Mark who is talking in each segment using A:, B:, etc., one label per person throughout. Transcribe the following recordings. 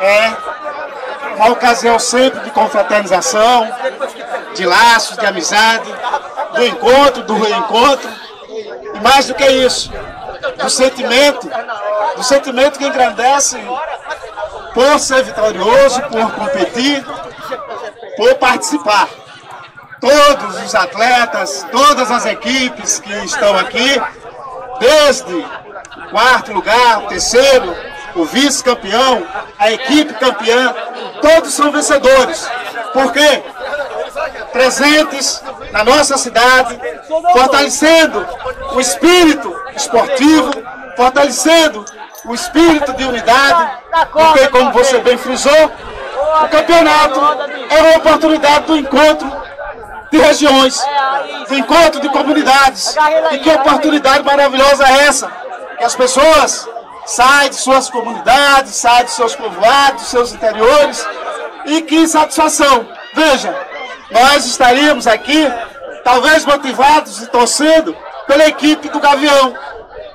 A: é uma ocasião sempre de confraternização, de laços, de amizade, do encontro, do reencontro, e mais do que isso, do sentimento, do sentimento que engrandece por ser vitorioso, por competir, por participar. Todos os atletas, todas as equipes que estão aqui, desde quarto lugar, terceiro, o vice-campeão, a equipe campeã, todos são vencedores. Por quê? Presentes na nossa cidade, fortalecendo o espírito esportivo, fortalecendo o espírito de unidade, porque, como você bem frisou, o campeonato é uma oportunidade do encontro de regiões, do encontro de comunidades. E que oportunidade maravilhosa é essa? Que as pessoas saem de suas comunidades, saem de seus povoados, de seus interiores, e que satisfação. Veja, nós estaríamos aqui, talvez motivados e torcendo pela equipe do Gavião,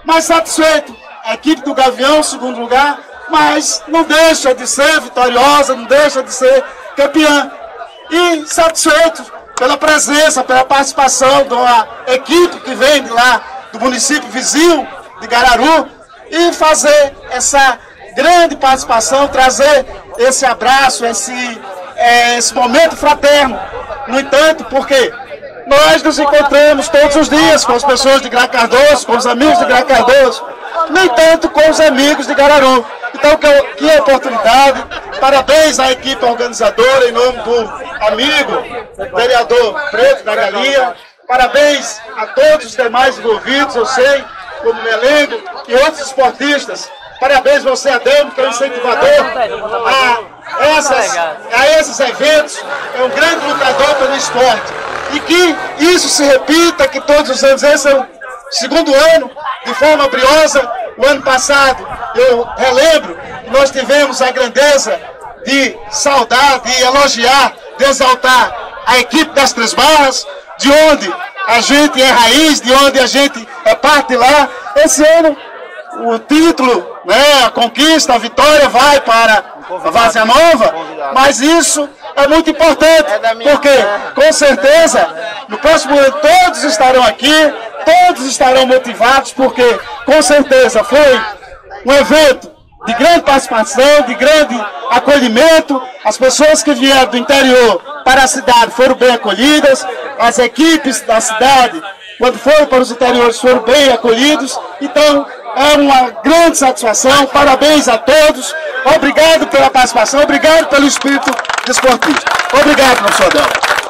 A: mas satisfeito a equipe do Gavião, segundo lugar, mas não deixa de ser vitoriosa, não deixa de ser campeã. E satisfeito pela presença, pela participação da equipe que vem de lá do município vizinho de Gararu e fazer essa grande participação, trazer esse abraço, esse, é, esse momento fraterno. No entanto, porque nós nos encontramos todos os dias com as pessoas de Gra Cardoso, com os amigos de Gra Cardoso, nem tanto com os amigos de Gararu. Então, que, que oportunidade. Parabéns à equipe organizadora, em nome do amigo vereador Preto da Galinha. Parabéns a todos os demais envolvidos, eu sei, como Melengo e outros esportistas. Parabéns você, Ademo, que é um incentivador a, essas, a esses eventos. É um grande lutador pelo esporte. E que isso se repita, que todos os anos, esse é o segundo ano, de forma briosa. O ano passado, eu relembro, nós tivemos a grandeza de saudar, de elogiar, de exaltar a equipe das Três Barras, de onde a gente é raiz, de onde a gente é parte lá. Esse ano, o título, né, a conquista, a vitória vai para a Vazia Nova, mas isso é muito importante, porque com certeza no próximo ano todos estarão aqui, todos estarão motivados, porque com certeza foi um evento de grande participação, de grande acolhimento. As pessoas que vieram do interior para a cidade foram bem acolhidas, as equipes da cidade, quando foram para os interiores, foram bem acolhidos. Então, é uma grande satisfação. Parabéns a todos. Obrigado pela participação, obrigado pelo espírito desportista. Obrigado, professor Del.